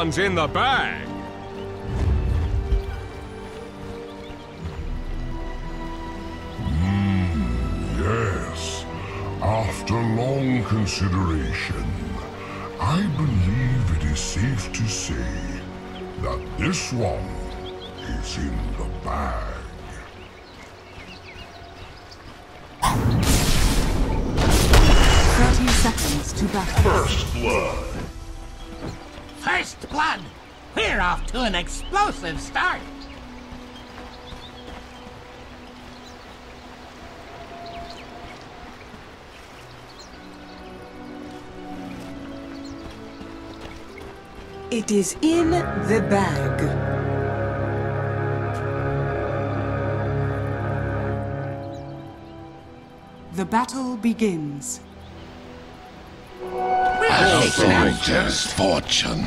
one's in the bag. Hmm, yes. After long consideration, I believe it is safe to say that this one is in the bag. Thirty seconds to battle. First blood. First blood! We're off to an explosive start! It is in the bag. The battle begins. Soldier's fortune.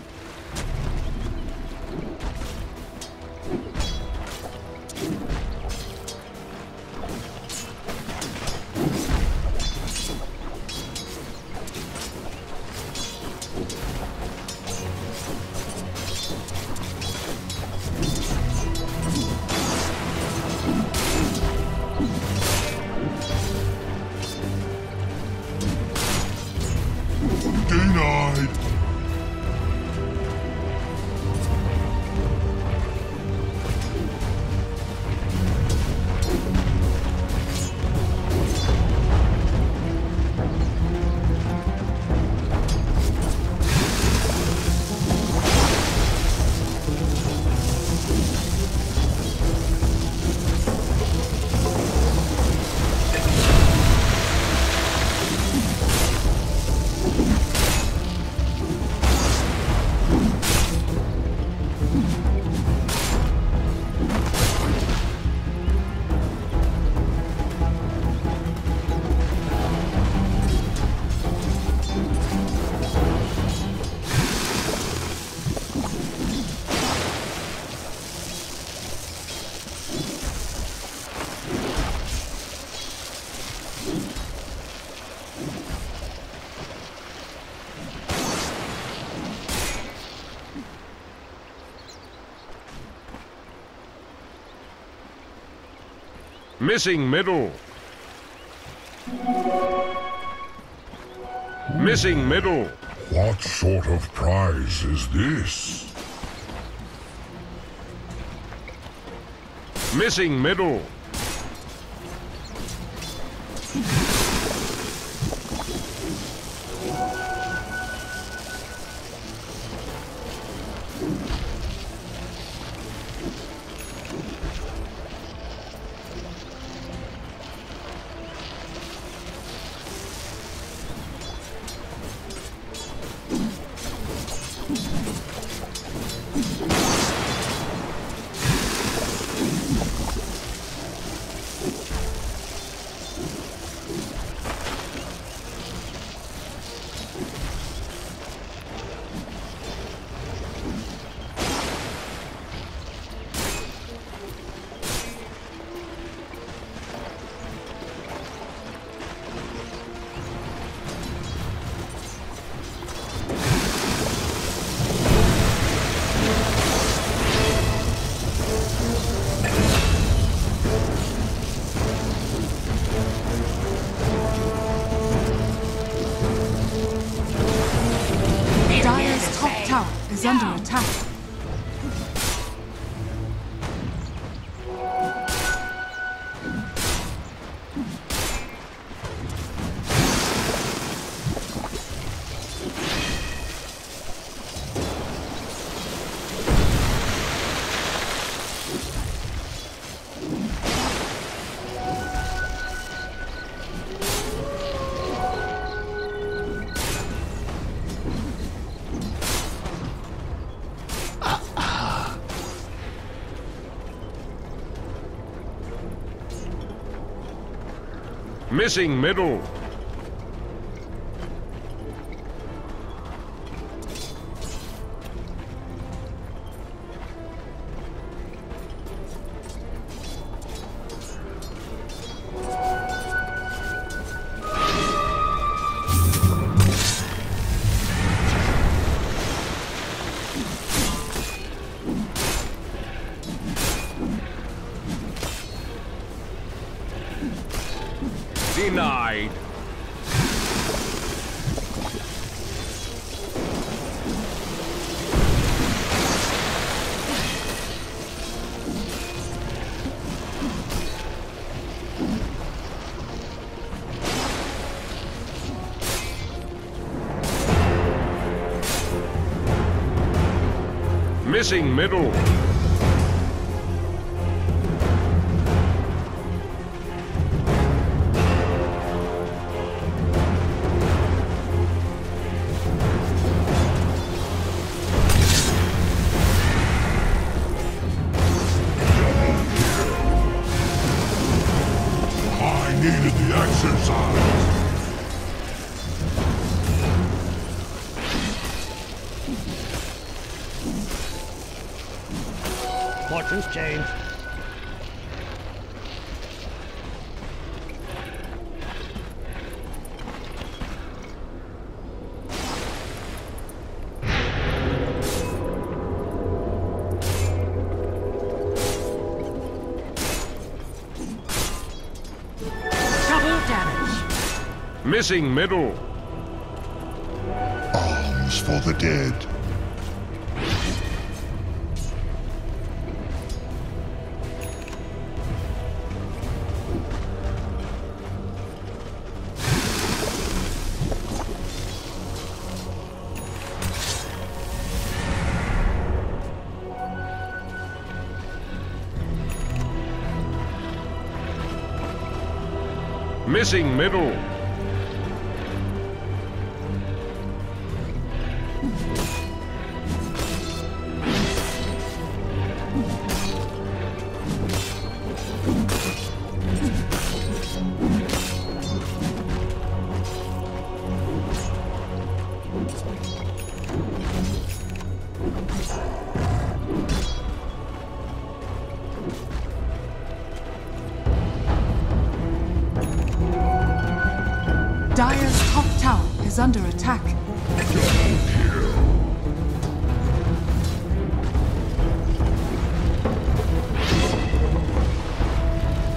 Missing middle. Missing middle. What sort of prize is this? Missing middle. Missing middle. Denied. Missing middle. Change. Double damage. Missing middle. Arms for the dead. Missing middle.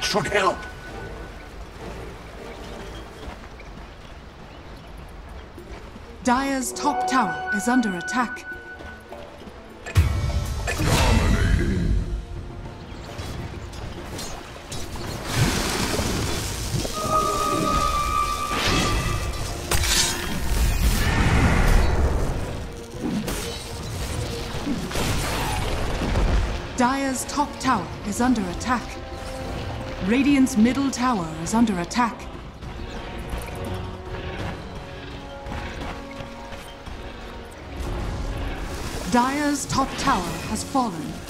Should help. Dire's top tower is under attack. Dominating. Dire's top tower is under attack. Radiant's middle tower is under attack. Dire's top tower has fallen.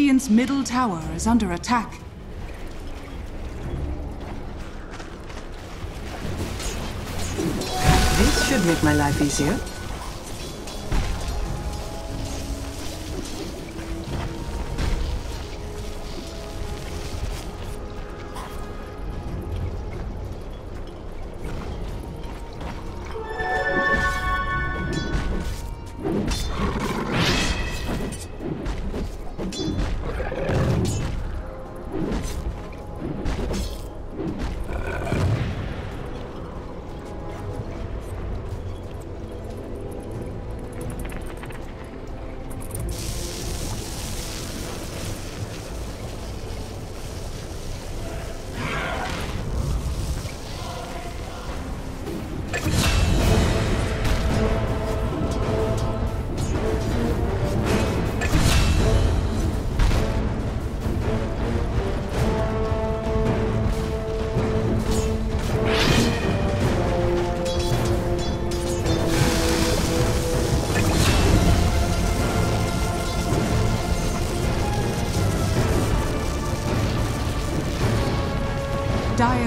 Radiant's middle tower is under attack. This should make my life easier.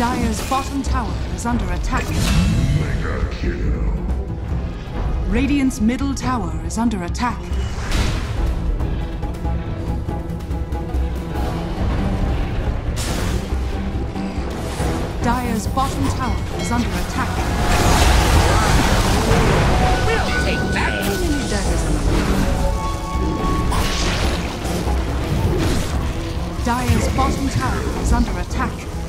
Dire's bottom tower is under attack. Mega kill. Radiant's middle tower is under attack. Dire's bottom tower is under attack. We'll take that. Dire's bottom tower is under attack.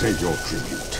Take your tribute.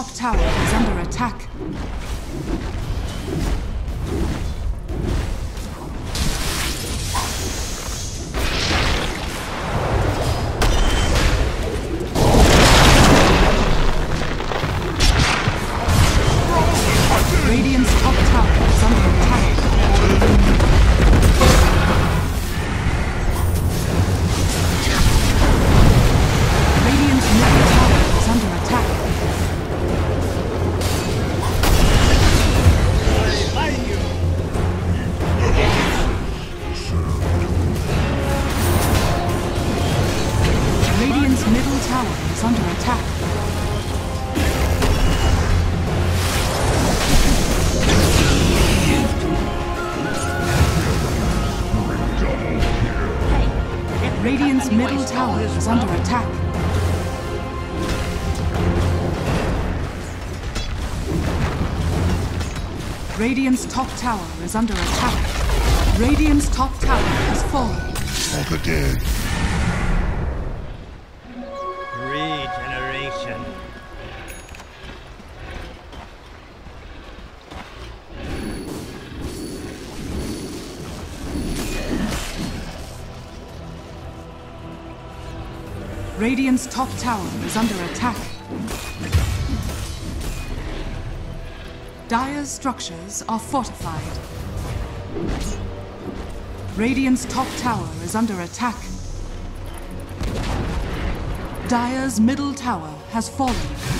Top tower is under Radiant's top tower is under attack. Radiant's top tower has fallen. All the dead. Regeneration. Radiant's top tower is under attack. Dire's structures are fortified. Radiant's top tower is under attack. Dire's middle tower has fallen.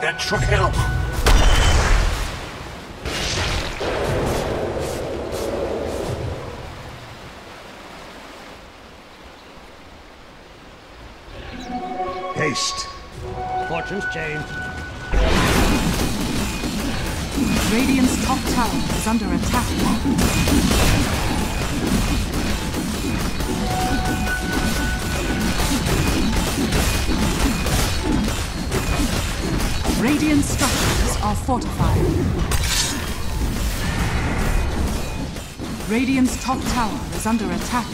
That should help. Haste. Fortune's changed. Radiant's top tower is under attack. Radiant structures are fortified. Radiant's top tower is under attack.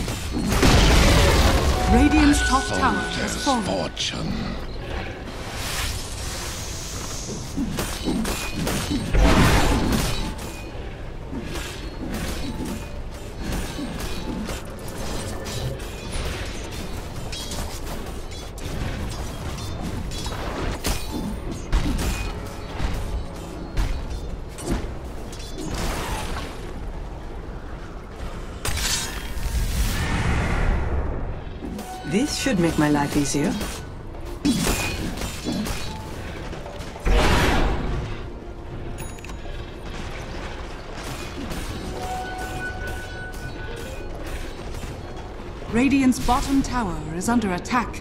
Radiant's top tower has fallen. Should make my life easier. Radiant's bottom tower is under attack.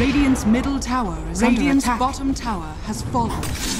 Radiant's middle tower is Radiant's bottom tower has fallen.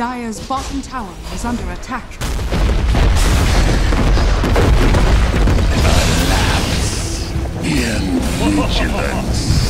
Dire's bottom tower is under attack. In vigilance.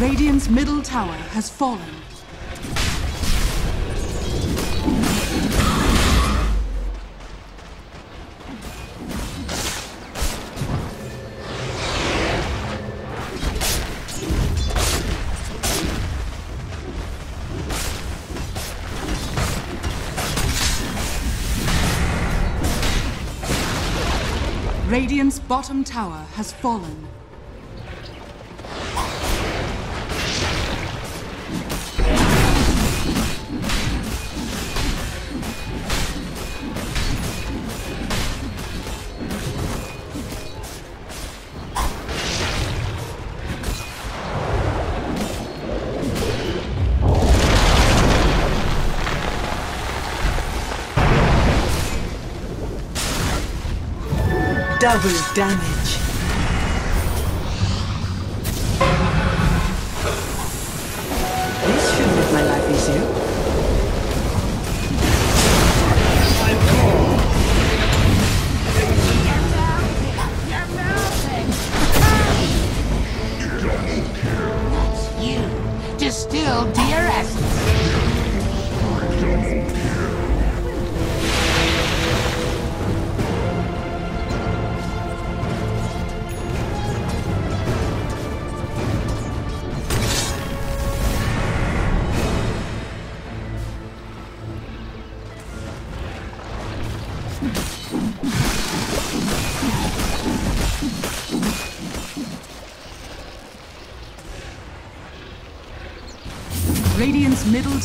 Radiant's middle tower has fallen. Radiant's bottom tower has fallen. Double damage.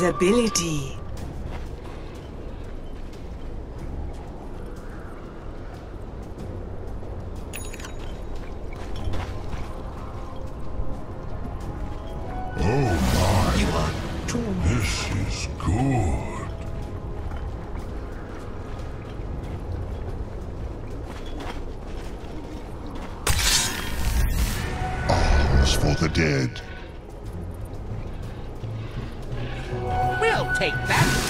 Invisibility. Oh, for the dead. take that!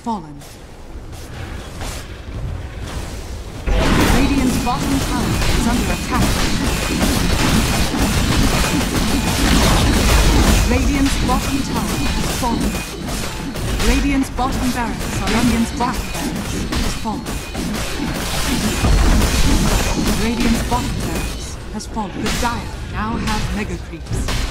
fallen. Radiant's bottom tower is under attack. Radiant's bottom tower has fallen. Radiant's bottom barracks are Radiant's bottom barracks has fallen. Radiant's bottom barracks has fallen. The Dire now have mega creeps.